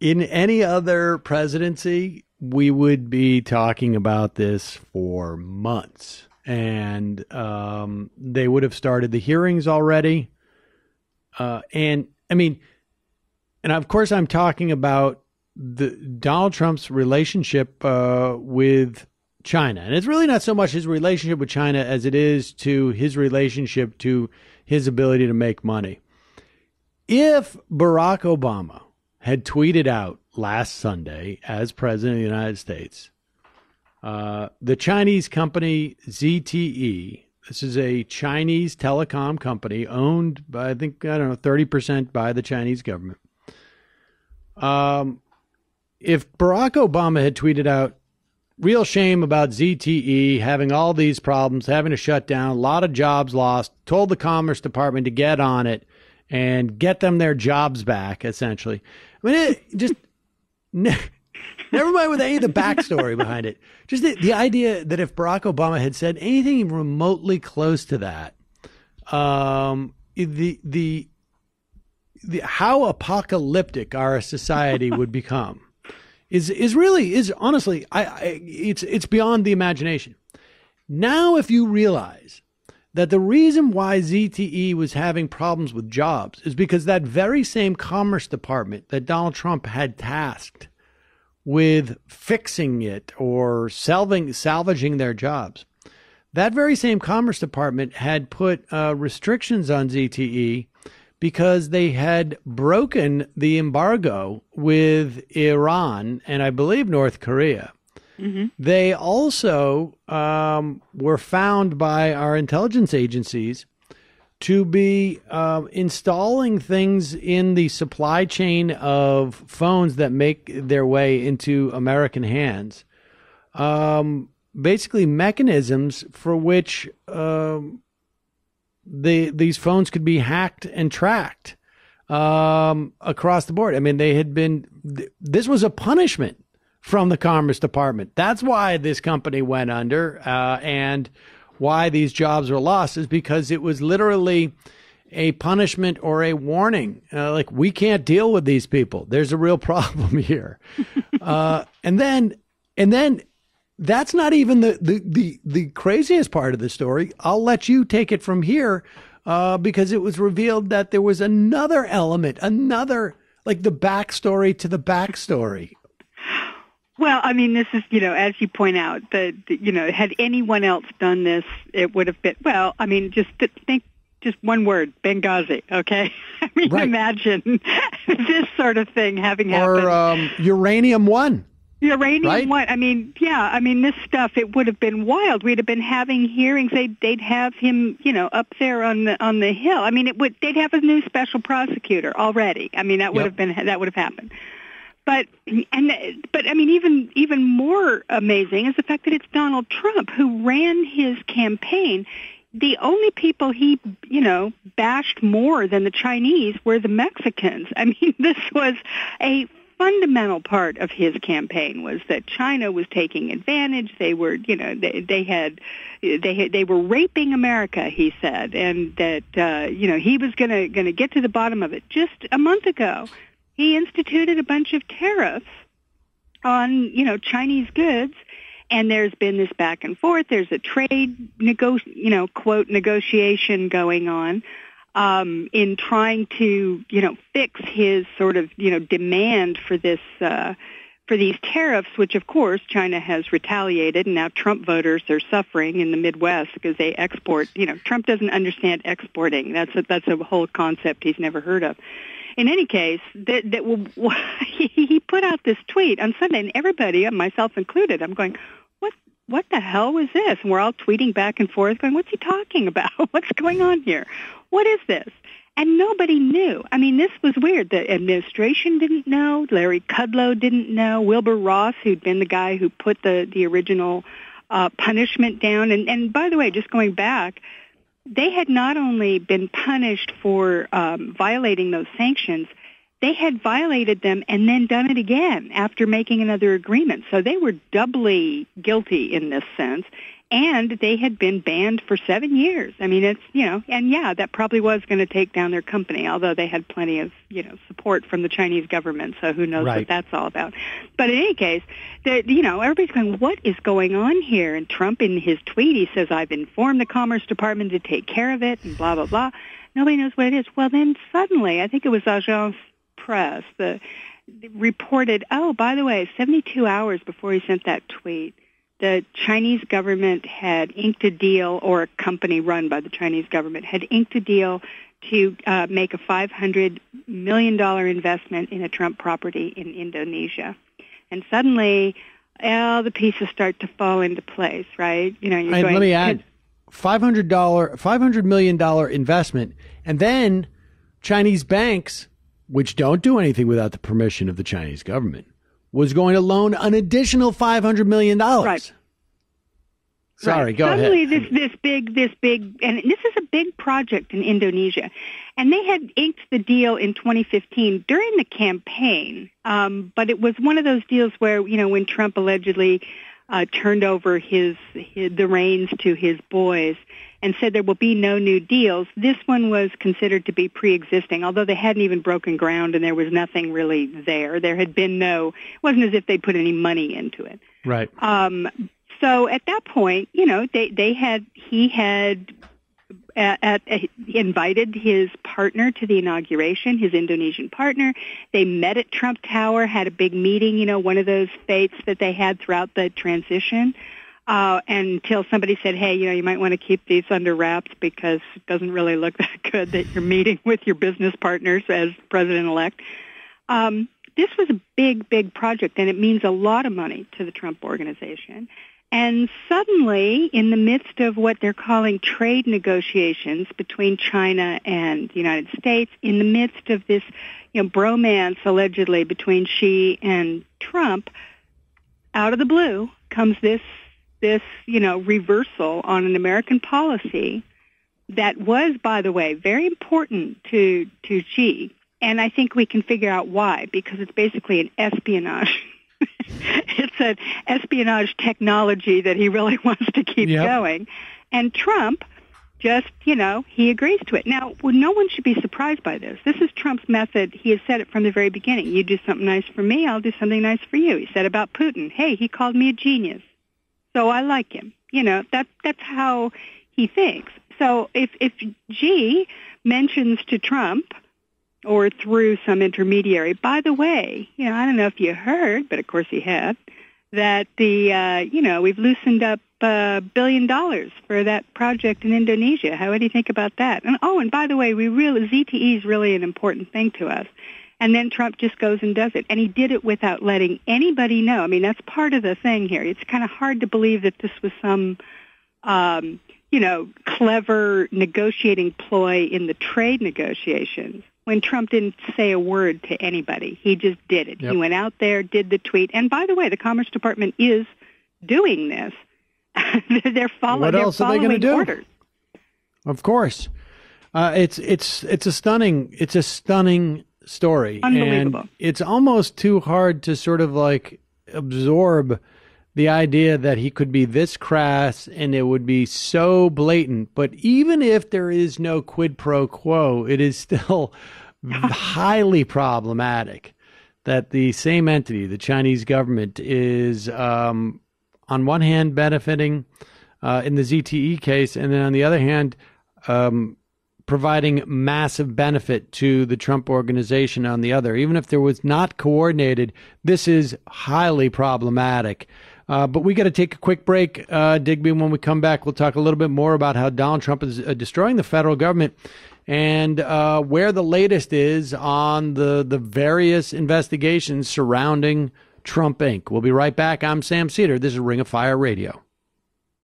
in any other presidency, we would be talking about this for months. And um, they would have started the hearings already. Uh, and I mean, and of course, I'm talking about the Donald Trump's relationship uh, with China, and it's really not so much his relationship with China as it is to his relationship to his ability to make money. If Barack Obama had tweeted out last Sunday as president of the United States, uh, the Chinese company ZTE, this is a Chinese telecom company owned by, I think, I don't know, 30% by the Chinese government. Um, if Barack Obama had tweeted out, real shame about ZTE having all these problems, having to shut down, a lot of jobs lost, told the Commerce Department to get on it and get them their jobs back, essentially. I mean, it just never mind with any of the backstory behind it. Just the, the idea that if Barack Obama had said anything remotely close to that, um, the the the how apocalyptic our society would become is is really is honestly I, I it's it's beyond the imagination. Now, if you realize that the reason why ZTE was having problems with jobs is because that very same Commerce Department that Donald Trump had tasked with fixing it or salving, salvaging their jobs, that very same Commerce Department had put uh, restrictions on ZTE because they had broken the embargo with Iran and I believe North Korea. Mm-hmm. They also um, were found by our intelligence agencies to be uh, installing things in the supply chain of phones that make their way into American hands. Um, basically, mechanisms for which um, the these phones could be hacked and tracked um, across the board. I mean, they had been. This was a punishment from the Commerce Department. That's why this company went under, uh, and why these jobs were lost is because it was literally a punishment or a warning. Uh, like we can't deal with these people. There's a real problem here. uh, and then, and then that's not even the, the, the, the craziest part of the story. I'll let you take it from here uh, because it was revealed that there was another element, another, like the backstory to the backstory. Well, I mean, this is, you know, as you point out, that, you know, had anyone else done this, it would have been, well, I mean, just think, just one word, Benghazi, okay? I mean, right. imagine this sort of thing having happened. Or um, Uranium One. Uranium right? what? I mean, yeah. I mean, this stuff it would have been wild. We'd have been having hearings. They'd they'd have him, you know, up there on the on the hill. I mean, it would. They'd have a new special prosecutor already. I mean, that would yep. have been that would have happened. But and but I mean, even even more amazing is the fact that it's Donald Trump who ran his campaign. The only people he, you know, bashed more than the Chinese were the Mexicans. I mean, this was a fundamental part of his campaign was that China was taking advantage. They were, you know, they, they had, they had, they were raping America. He said, and that, uh, you know, he was going to going to get to the bottom of it. Just a month ago, he instituted a bunch of tariffs on, you know, Chinese goods. And there's been this back and forth. There's a trade nego- you know, quote negotiation going on um, in trying to, you know, fix his sort of, you know, demand for this, uh, for these tariffs, which of course China has retaliated, and now Trump voters are suffering in the Midwest because they export. You know, Trump doesn't understand exporting. That's a, that's a whole concept he's never heard of. In any case, that, that will, he put out this tweet on Sunday, and everybody, myself included, I'm going, what what the hell was this? And we're all tweeting back and forth, going, what's he talking about? What's going on here? what is this? And nobody knew. I mean, this was weird. The administration didn't know. Larry Kudlow didn't know. Wilbur Ross, who'd been the guy who put the, the original uh, punishment down. And, and by the way, just going back, they had not only been punished for um, violating those sanctions, they had violated them and then done it again after making another agreement. So they were doubly guilty in this sense. And they had been banned for seven years. I mean, it's you know, and yeah, that probably was going to take down their company, although they had plenty of you know support from the Chinese government. So who knows right. what that's all about? But in any case, that you know, everybody's going, what is going on here? And Trump, in his tweet, he says, "I've informed the Commerce Department to take care of it," and blah blah blah. Nobody knows what it is. Well, then suddenly, I think it was Agence Presse, the reported, oh, by the way, 72 hours before he sent that tweet, the Chinese government had inked a deal, or a company run by the Chinese government had inked a deal to uh, make a $500 million investment in a Trump property in Indonesia. And suddenly, all the pieces start to fall into place, right? You know, you're right, going, let me add $500, $500 million investment. And then Chinese banks, which don't do anything without the permission of the Chinese government, was going to loan an additional five hundred million dollars. Right. Sorry, right. go Suddenly ahead. this this big this big and this is a big project in Indonesia, and they had inked the deal in 2015 during the campaign. Um, but it was one of those deals where you know when Trump allegedly uh, turned over his, his the reins to his boys and said there will be no new deals. This one was considered to be pre-existing, although they hadn't even broken ground and there was nothing really there. There had been no, it wasn't as if they put any money into it. Right. Um, so at that point, you know, they, they had, he had at, at, invited his partner to the inauguration, his Indonesian partner. They met at Trump Tower, had a big meeting, you know, one of those fates that they had throughout the transition uh, until somebody said, hey, you know, you might want to keep these under wraps because it doesn't really look that good that you're meeting with your business partners as president-elect. Um, this was a big, big project, and it means a lot of money to the Trump organization. And suddenly, in the midst of what they're calling trade negotiations between China and the United States, in the midst of this you know, bromance allegedly between Xi and Trump, out of the blue comes this this, you know, reversal on an American policy that was, by the way, very important to, to Xi. And I think we can figure out why, because it's basically an espionage. it's an espionage technology that he really wants to keep yep. going. And Trump just, you know, he agrees to it. Now, no one should be surprised by this. This is Trump's method. He has said it from the very beginning. You do something nice for me, I'll do something nice for you. He said about Putin, hey, he called me a genius. So I like him. You know, that that's how he thinks. So if if Xi mentions to Trump or through some intermediary, by the way, you know, I don't know if you heard, but of course he had, that the uh, you know, we've loosened up a billion dollars for that project in Indonesia. How would you think about that? And oh, and by the way, we really ZTE is really an important thing to us. And then Trump just goes and does it. And he did it without letting anybody know. I mean, that's part of the thing here. It's kind of hard to believe that this was some, um, you know, clever negotiating ploy in the trade negotiations when Trump didn't say a word to anybody. He just did it. Yep. He went out there, did the tweet. And by the way, the Commerce Department is doing this. they're, follow- what they're else following are they do? orders. Of course. Uh, it's it's it's a stunning it's a stunning story. Unbelievable. And it's almost too hard to sort of like absorb the idea that he could be this crass and it would be so blatant. But even if there is no quid pro quo, it is still highly problematic that the same entity, the Chinese government, is um, on one hand benefiting uh, in the ZTE case, and then on the other hand, um, providing massive benefit to the Trump organization on the other. Even if there was not coordinated, this is highly problematic. Uh, but we got to take a quick break, uh, Digby. When we come back, we'll talk a little bit more about how Donald Trump is uh, destroying the federal government and uh, where the latest is on the, the various investigations surrounding Trump Inc. We'll be right back. I'm Sam Seder. This is Ring of Fire Radio.